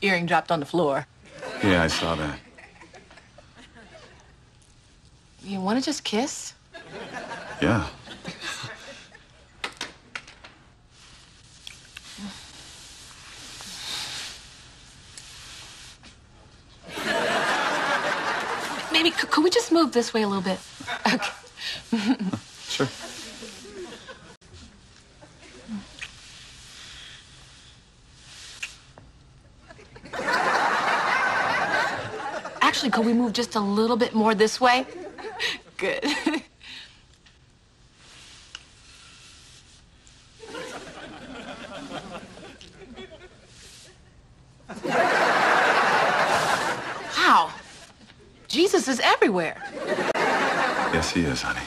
earring dropped on the floor. Yeah, I saw that. You want to just kiss? Yeah. Maybe could we just move this way a little bit? Okay. Sure. Actually, could we move just a little bit more this way? Good. Wow. Jesus is everywhere. Yes, he is, honey.